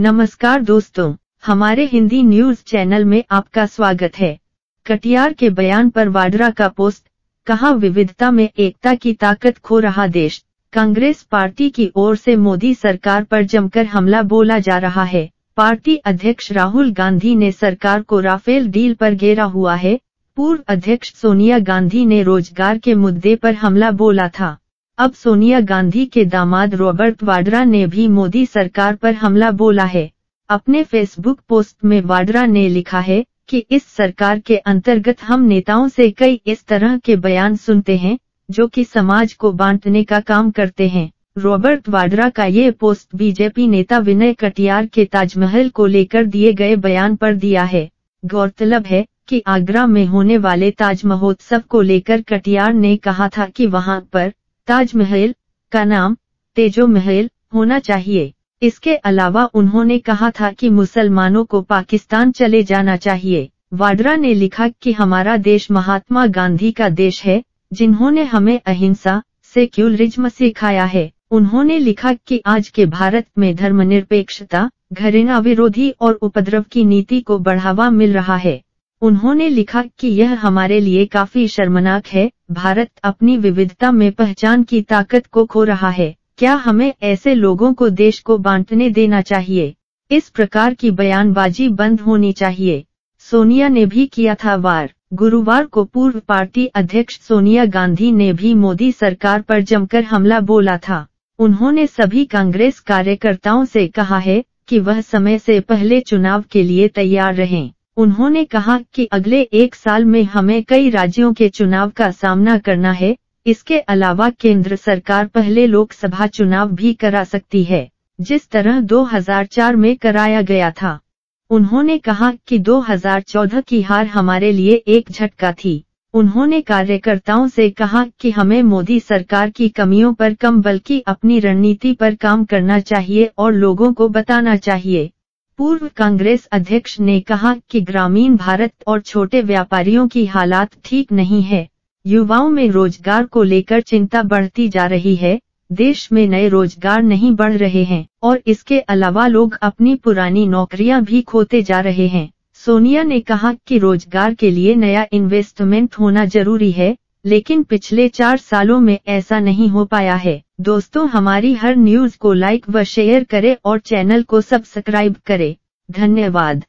नमस्कार दोस्तों, हमारे हिंदी न्यूज़ चैनल में आपका स्वागत है। कटियार के बयान पर वाड्रा का पोस्ट, कहा विविधता में एकता की ताकत खो रहा देश, कांग्रेस पार्टी की ओर से मोदी सरकार पर जमकर हमला बोला जा रहा है। पार्टी अध्यक्ष राहुल गांधी ने सरकार को राफेल डील पर घेरा हुआ है, पूर्व अध्यक्ष सोनिया गांधी ने रोज़गार के मुद्दे पर हमला बोला था। अब सोनिया गांधी के दामाद रॉबर्ट वाड्रा ने भी मोदी सरकार पर हमला बोला है। अपने फेसबुक पोस्ट में वाड्रा ने लिखा है कि इस सरकार के अंतर्गत हम नेताओं से कई इस तरह के बयान सुनते हैं, जो कि समाज को बांटने का काम करते हैं। रॉबर्ट वाड्रा का ये पोस्ट बीजेपी नेता विनय कटियार के ताजमहल को लेकर दिए गए बयान पर दिया है। गौरतलब है कि आगरा में होने वाले ताज महोत्सव को लेकर कटियार ने कहा था कि वहाँ पर ताजमहल का नाम तेजो महल होना चाहिए। इसके अलावा उन्होंने कहा था कि मुसलमानों को पाकिस्तान चले जाना चाहिए। वाड्रा ने लिखा कि हमारा देश महात्मा गांधी का देश है, जिन्होंने हमें अहिंसा, सेक्युलरिज्म सिखाया है। उन्होंने लिखा कि आज के भारत में धर्मनिरपेक्षता घरेना विरोधी और उपद्रव की नीति को बढ़ावा मिल रहा है। उन्होंने लिखा कि यह हमारे लिए काफ़ी शर्मनाक है भारत अपनी विविधता में पहचान की ताकत को खो रहा है। क्या हमें ऐसे लोगों को देश को बांटने देना चाहिए? इस प्रकार की बयानबाजी बंद होनी चाहिए। सोनिया ने भी किया था वार। गुरुवार को पूर्व पार्टी अध्यक्ष सोनिया गांधी ने भी मोदी सरकार पर जमकर हमला बोला था। उन्होंने सभी कांग्रेस कार्यकर्ताओं से कहा है कि वह समय से पहले चुनाव के लिए तैयार रहें। उन्होंने कहा कि अगले एक साल में हमें कई राज्यों के चुनाव का सामना करना है, इसके अलावा केंद्र सरकार पहले लोकसभा चुनाव भी करा सकती है, जिस तरह 2004 में कराया गया था। उन्होंने कहा कि 2014 की हार हमारे लिए एक झटका थी। उन्होंने कार्यकर्ताओं से कहा कि हमें मोदी सरकार की कमियों पर कम, बल्कि अपनी रणनीति पर काम करना चाहिए और लोगों को बताना चाहिए। पूर्व कांग्रेस अध्यक्ष ने कहा कि ग्रामीण भारत और छोटे व्यापारियों की हालात ठीक नहीं है। युवाओं में रोज़गार को लेकर चिंता बढ़ती जा रही है। देश में नए रोज़गार नहीं बढ़ रहे हैं और इसके अलावा लोग अपनी पुरानी नौकरियाँ भी खोते जा रहे हैं। सोनिया ने कहा कि रोज़गार के लिए नया इन्वेस्टमेंट होना ज़रूरी है। लेकिन पिछले चार सालों में ऐसा नहीं हो पाया है। दोस्तों, हमारी हर न्यूज़ को लाइक व शेयर करें और चैनल को सब्सक्राइब करें। धन्यवाद।